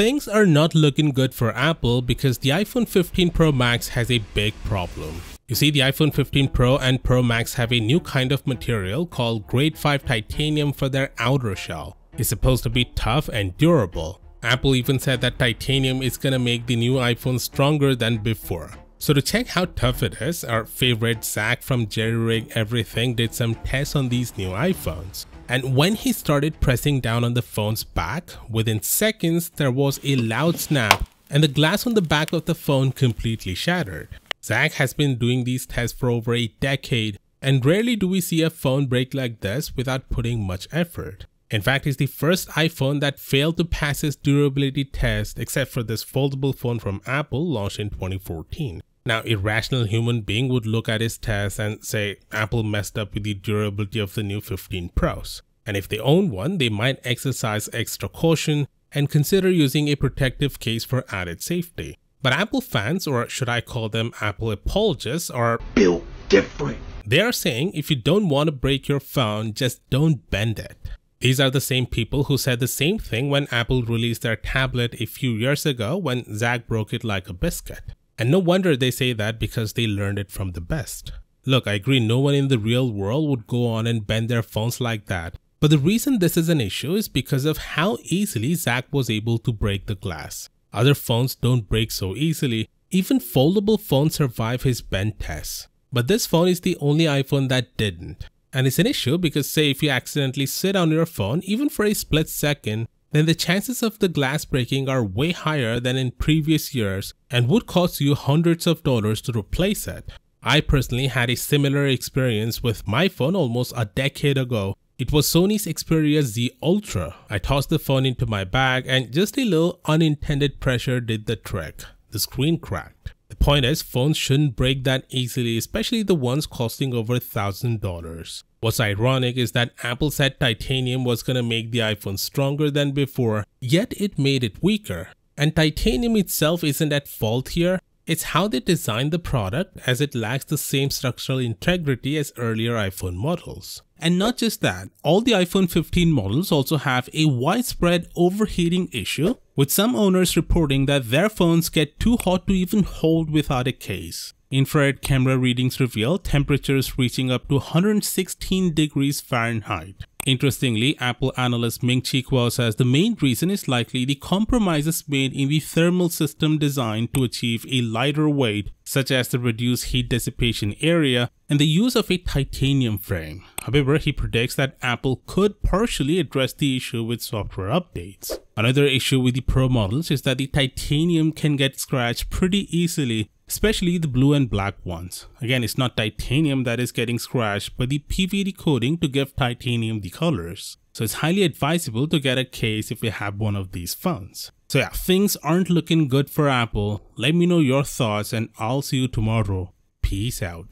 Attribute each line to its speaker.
Speaker 1: things are not looking good for Apple because the iPhone 15 Pro Max has a big problem. You see, the iPhone 15 Pro and Pro Max have a new kind of material called Grade 5 titanium for their outer shell. It's supposed to be tough and durable. Apple even said that titanium is gonna make the new iPhone stronger than before. So to check how tough it is, our favorite Zack from Jerry Rig Everything did some tests on these new iPhones. And when he started pressing down on the phone's back, within seconds there was a loud snap and the glass on the back of the phone completely shattered. Zack has been doing these tests for over a decade and rarely do we see a phone break like this without putting much effort. In fact, it's the first iPhone that failed to pass its durability test except for this foldable phone from Apple launched in 2014. Now, a rational human being would look at his test and say Apple messed up with the durability of the new 15 Pros. And if they own one, they might exercise extra caution and consider using a protective case for added safety. But Apple fans, or should I call them Apple apologists, are
Speaker 2: built different.
Speaker 1: They are saying if you don't want to break your phone, just don't bend it. These are the same people who said the same thing when Apple released their tablet a few years ago when Zack broke it like a biscuit. And no wonder they say that because they learned it from the best. Look, I agree no one in the real world would go on and bend their phones like that, but the reason this is an issue is because of how easily Zack was able to break the glass. Other phones don't break so easily. Even foldable phones survive his bend tests. But this phone is the only iPhone that didn't. And it's an issue because say if you accidentally sit on your phone even for a split second, then the chances of the glass breaking are way higher than in previous years and would cost you hundreds of dollars to replace it. I personally had a similar experience with my phone almost a decade ago it was Sony's Xperia Z Ultra. I tossed the phone into my bag and just a little unintended pressure did the trick. The screen cracked. The point is, phones shouldn't break that easily, especially the ones costing over $1,000. What's ironic is that Apple said titanium was gonna make the iPhone stronger than before, yet it made it weaker. And titanium itself isn't at fault here, it's how they designed the product as it lacks the same structural integrity as earlier iPhone models. And not just that, all the iPhone 15 models also have a widespread overheating issue, with some owners reporting that their phones get too hot to even hold without a case. Infrared camera readings reveal temperatures reaching up to 116 degrees Fahrenheit. Interestingly, Apple analyst Ming-Chi Kuo says the main reason is likely the compromises made in the thermal system design to achieve a lighter weight, such as the reduced heat dissipation area and the use of a titanium frame. However, he predicts that Apple could partially address the issue with software updates. Another issue with the Pro models is that the titanium can get scratched pretty easily especially the blue and black ones. Again, it's not titanium that is getting scratched, but the PVD coating to give titanium the colors. So it's highly advisable to get a case if you have one of these phones. So yeah, things aren't looking good for Apple. Let me know your thoughts and I'll see you tomorrow. Peace out.